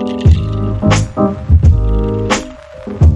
Thank you.